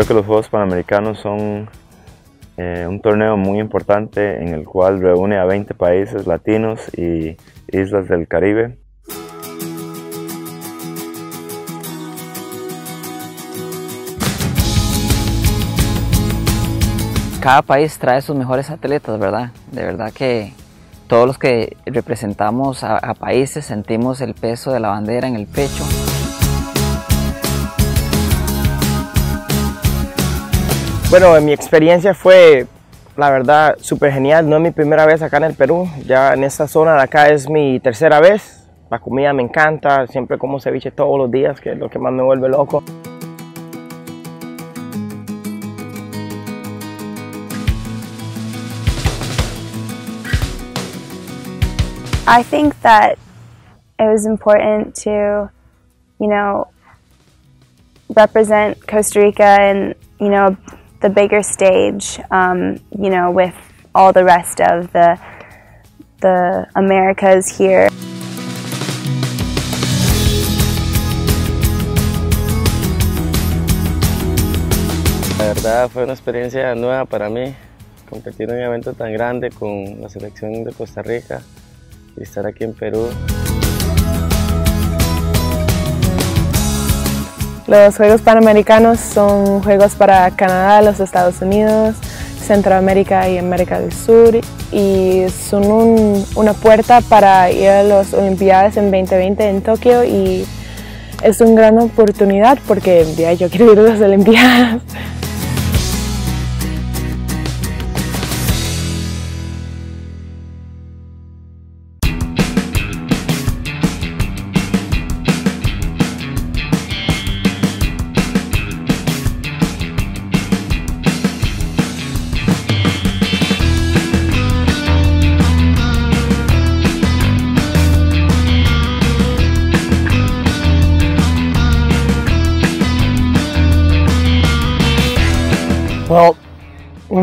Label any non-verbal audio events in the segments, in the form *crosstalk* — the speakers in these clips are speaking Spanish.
Creo que los Juegos Panamericanos son eh, un torneo muy importante en el cual reúne a 20 países latinos y islas del Caribe. Cada país trae sus mejores atletas, ¿verdad? De verdad que todos los que representamos a, a países sentimos el peso de la bandera en el pecho. Bueno, mi experiencia fue, la verdad, súper genial. No es mi primera vez acá en el Perú. Ya en esta zona acá es mi tercera vez. La comida me encanta. Siempre como ceviche todos los días, que es lo que más me vuelve loco. I think that it was important to, you know, represent Costa Rica and, you know, the bigger stage, um, you know, with all the rest of the the Americas here. La verdad fue una experiencia nueva para mí, competir en un evento tan grande con la selección de Costa Rica y estar aquí en Perú. Los Juegos Panamericanos son juegos para Canadá, los Estados Unidos, Centroamérica y América del Sur y son un- una puerta para ir a las Olimpiadas en 2020 en Tokio y es una gran oportunidad porque ya, yo quiero ir a las Olimpiadas.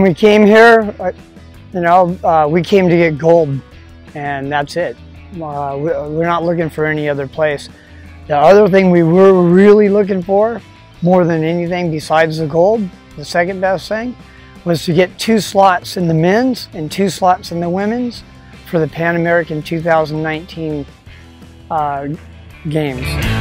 We came here, uh, you know, uh, we came to get gold, and that's it. Uh, we- we're not looking for any other place. The other thing we were really looking for, more than anything besides the gold, the second best thing, was to get two slots in the men's and two slots in the women's for the Pan American 2019 uh, games.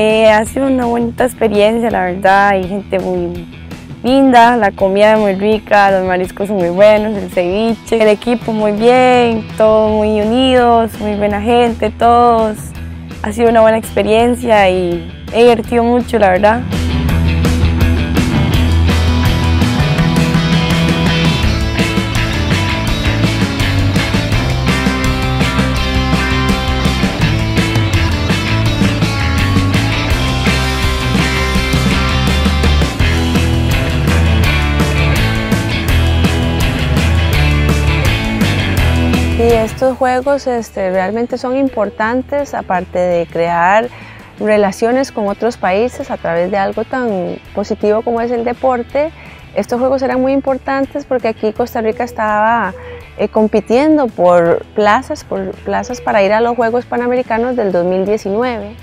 Eh, ha sido una bonita experiencia, la verdad. Hay gente muy linda, la comida es muy rica, los mariscos son muy buenos, el ceviche, el equipo muy bien, todos muy unidos, muy buena gente, todos. Ha sido una buena experiencia y he divertido mucho, la verdad. Y estos juegos este, realmente son importantes, aparte de crear relaciones con otros países a través de algo tan positivo como es el deporte. Estos juegos eran muy importantes porque aquí Costa Rica estaba eh, compitiendo por plazas, por plazas para ir a los Juegos Panamericanos del 2019,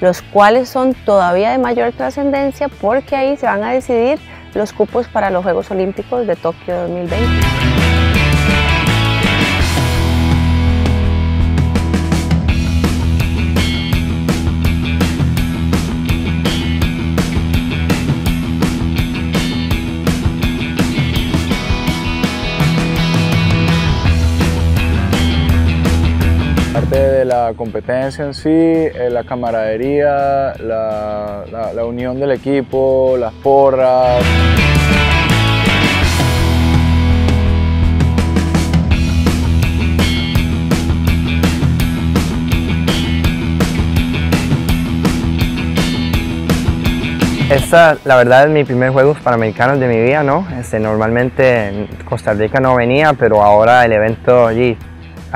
los cuales son todavía de mayor trascendencia porque ahí se van a decidir los cupos para los Juegos Olímpicos de Tokio 2020. De la competencia en sí, eh, la camaradería, la, la- la unión del equipo, las porras. esta la verdad es mi primer Juegos Panamericanos de mi vida, ¿no? Este, normalmente en Costa Rica no venía, pero ahora el evento allí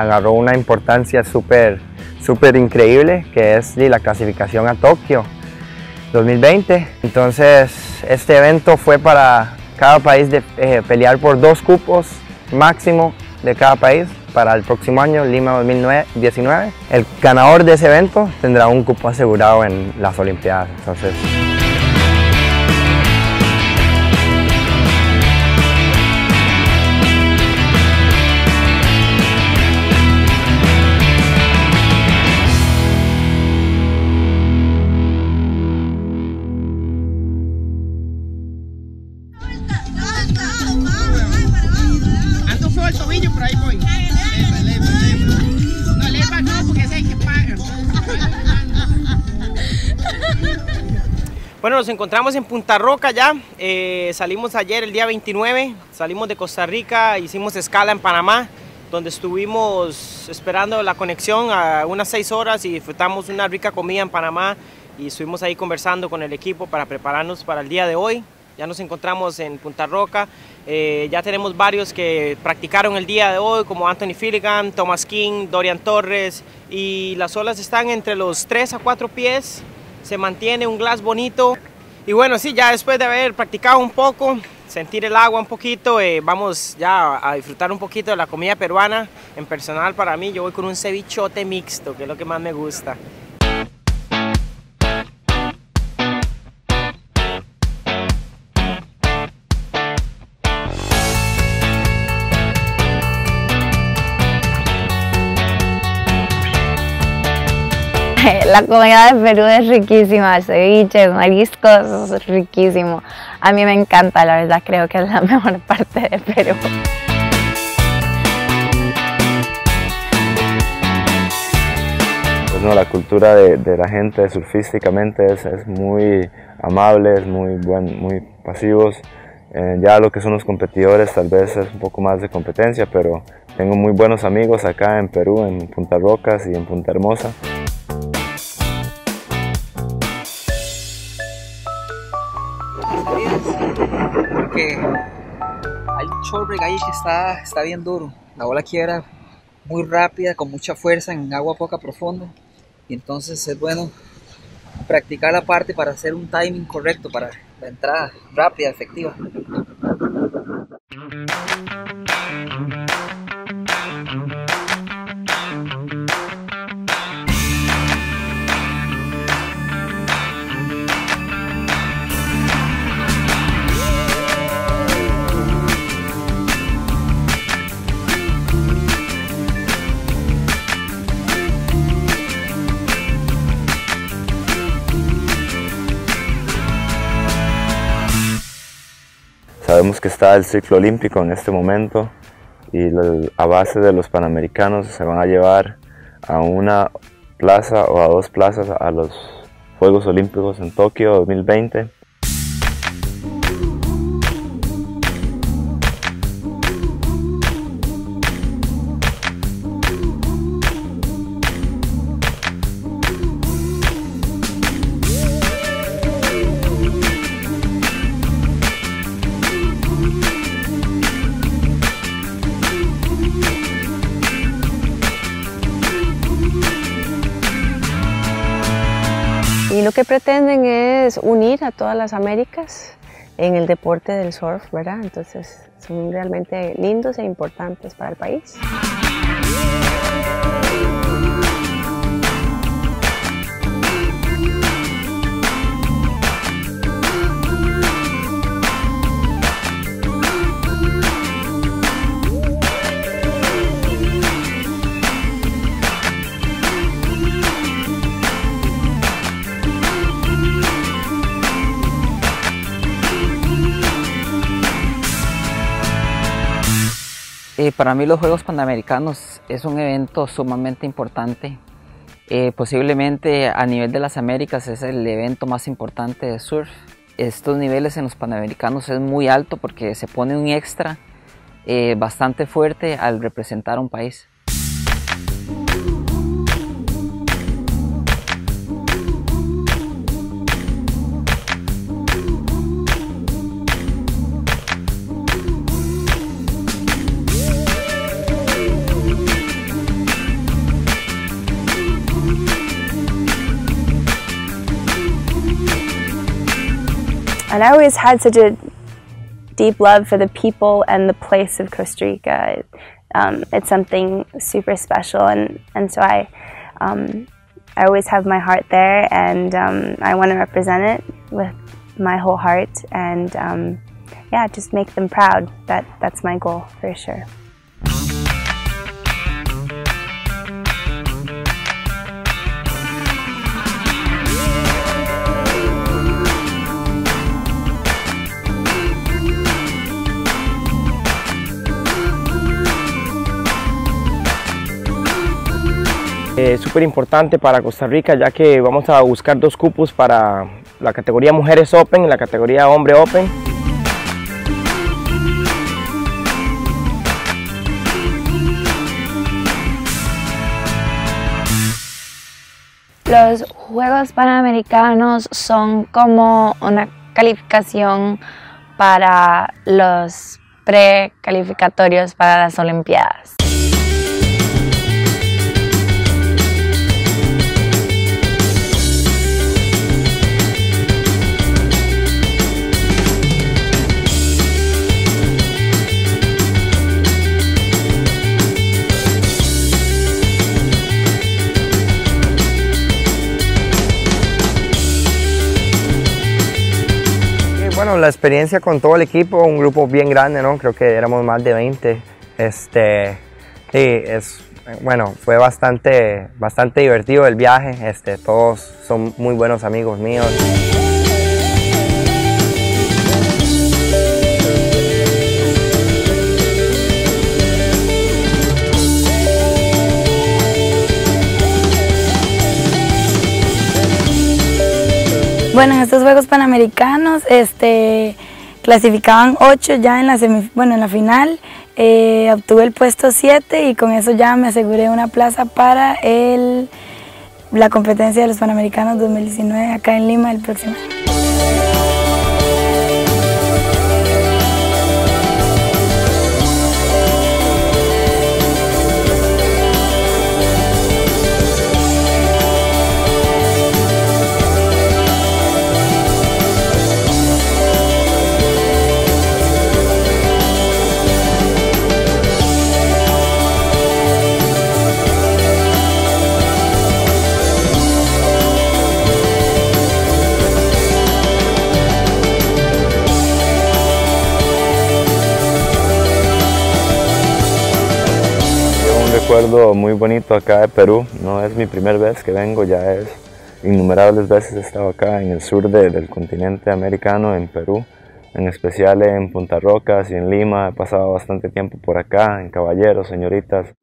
agarró una importancia súper súper increíble, que es la clasificación a Tokio 2020. Entonces, este evento fue para cada país de, eh, pelear por dos cupos máximo de cada país para el próximo año, Lima 2019. El ganador de ese evento tendrá un cupo asegurado en las Olimpiadas. Entonces, Bueno, nos encontramos en Punta Roca ya. Eh, salimos ayer, el día 29. Salimos de Costa Rica, hicimos escala en Panamá, donde estuvimos esperando la conexión a unas seis horas y disfrutamos una rica comida en Panamá. Y estuvimos ahí conversando con el equipo para prepararnos para el día de hoy. Ya nos encontramos en Punta Roca. Eh, ya tenemos varios que practicaron el día de hoy, como Anthony Filligan, Thomas King, Dorian Torres. Y las olas están entre los 3 a 4 pies. Se mantiene un glass bonito. Y bueno, sí, ya después de haber practicado un poco, sentir el agua un poquito, eh, vamos ya a disfrutar un poquito de la comida peruana. En personal, para mí, yo voy con un cevichote mixto, que es lo que más me gusta. *laughs* La comida de Perú es riquísima, ceviche, mariscos, es riquísimo. A mí me encanta, la verdad creo que es la *laughs* mejor parte de Perú. Pues la cultura de, la gente surfísticamente es, es muy amable, es muy, buen, muy pasivos. Eh, ya lo que son los competidores tal vez es un poco más de competencia, pero tengo muy buenos amigos acá en Perú, en Punta Rocas y en Punta Hermosa. Porque hay un short ahí que está, está bien duro. La ola quiebra muy rápida, con mucha fuerza en agua poca profunda. Y entonces es bueno practicar la parte para hacer un timing correcto para la entrada rápida, efectiva. Sabemos que está el ciclo olímpico en este momento y a base de los panamericanos se van a llevar a una plaza o a dos plazas a los Juegos Olímpicos en Tokio 2020. Y lo que pretenden es unir a todas las Américas en el deporte del surf, ¿verdad? Entonces son realmente lindos e importantes para el país. Eh, para mí los Juegos Panamericanos es un evento sumamente importante. Eh, posiblemente a nivel de las Américas es el evento más importante de surf. Estos niveles en los Panamericanos es muy alto porque se pone un extra eh, bastante fuerte al representar a un país. And I always had such a deep love for the people and the place of Costa Rica. Um, it's something super special, and, and so I, um, I always have my heart there, and um, I want to represent it with my whole heart, and um, yeah, just make them proud. That, that's my goal for sure. Es eh, súper importante para Costa Rica ya que vamos a buscar dos cupos para la categoría Mujeres Open y la categoría Hombre Open. Los Juegos Panamericanos son como una calificación para los precalificatorios para las Olimpiadas. Bueno, la experiencia con todo el equipo, un grupo bien grande, ¿no? Creo que éramos más de 20. Este, sí, es, bueno, fue bastante, bastante divertido el viaje. Este, todos son muy buenos amigos míos. Bueno, en estos Juegos Panamericanos este, clasificaban ocho ya en la, bueno, en la final. Eh, obtuve el puesto 7 y con eso ya me aseguré una plaza para el, la competencia de los Panamericanos 2019 acá en Lima el próximo año. Recuerdo muy bonito acá de Perú. No es mi primera vez que vengo, ya es innumerables veces he estado acá en el sur del continente americano, en Perú, en especial en Punta Rocas y en Lima. He pasado bastante tiempo por acá, en Caballeros, señoritas.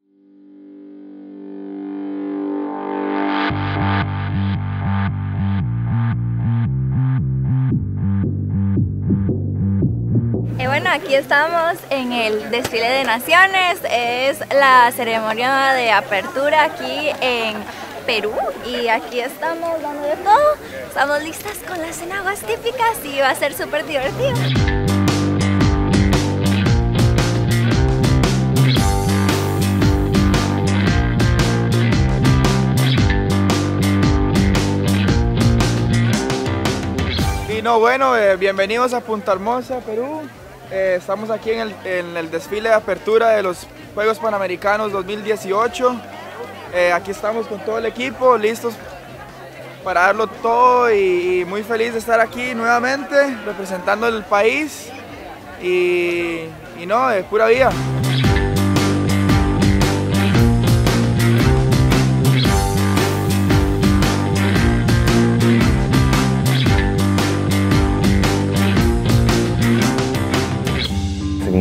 Estamos en el desfile de naciones, es la ceremonia de apertura aquí en Perú y aquí estamos dando de todo, estamos listas con las enaguas típicas y va a ser súper divertido. Y no, bueno, eh, bienvenidos a Punta Hermosa, Perú. Eh, estamos aquí en el, desfile de apertura de los Juegos Panamericanos 2018. Eh, aquí estamos con todo el equipo, listos para darlo todo y, muy feliz de estar aquí nuevamente representando el país y, y no, de pura vida.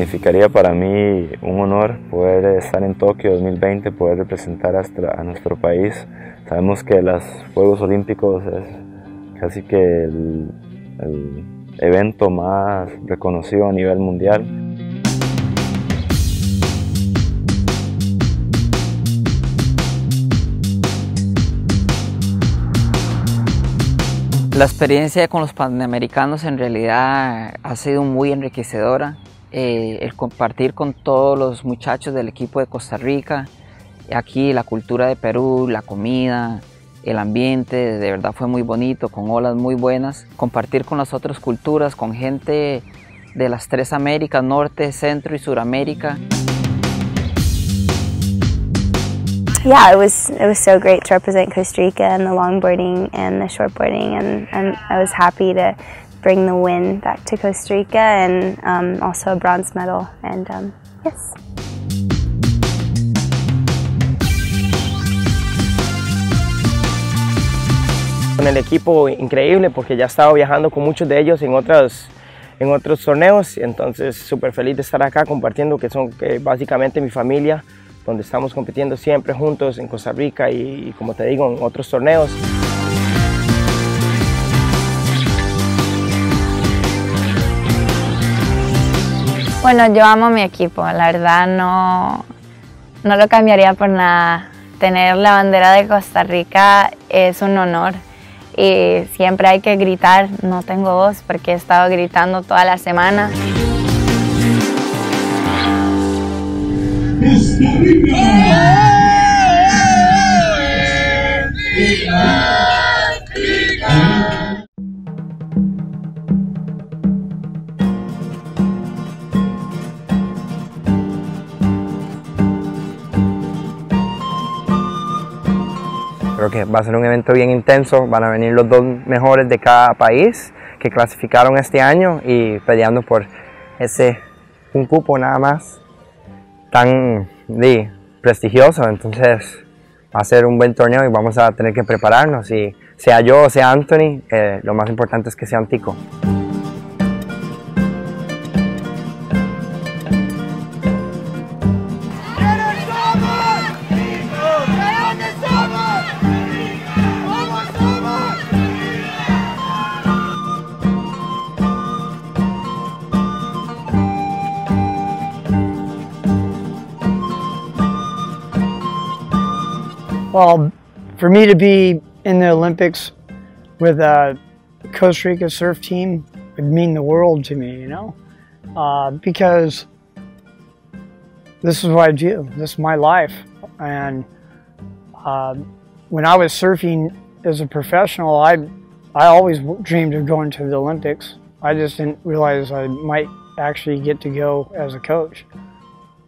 Significaría para mí un honor poder estar en Tokio 2020, poder representar a nuestro país. Sabemos que los Juegos Olímpicos es casi que el, el evento más reconocido a nivel mundial. La experiencia con los panamericanos en realidad ha sido muy enriquecedora. Eh, el compartir con todos los muchachos del equipo de Costa Rica, aquí la cultura de Perú, la comida, el ambiente de verdad fue muy bonito, con olas muy buenas, compartir con las otras culturas, con gente de las tres Américas, Norte, Centro y Suramérica. Yeah, it was it was so great to represent Costa Rica in the longboarding and the shortboarding, and, and I was happy to bring the win back to Costa Rica and um, also a bronze medal. And um, yes. Con el equipo increíble porque ya he estado viajando con muchos de ellos en otros, en otros torneos, entonces súper feliz de estar acá compartiendo que son que básicamente mi familia donde estamos compitiendo siempre juntos en Costa Rica y, como te digo, en otros torneos. Bueno, yo amo mi equipo, la verdad no, no lo cambiaría por nada. Tener la bandera de Costa Rica es un honor y siempre hay que gritar, no tengo voz porque he estado gritando toda la semana. Creo que va a ser un evento bien intenso, van a venir los dos mejores de cada país que clasificaron este año y peleando por ese un cupo nada más tan prestigioso, entonces va a ser un buen torneo y vamos a tener que prepararnos. Y sea yo o sea Anthony, eh, lo más importante es que sea Antico. Well, for me to be in the Olympics with a Costa Rica surf team would mean the world to me, you know, uh, because this is what I do. This is my life. And uh, when I was surfing as a professional, I, I always dreamed of going to the Olympics. I just didn't realize I might actually get to go as a coach.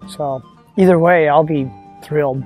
So either way, I'll be thrilled.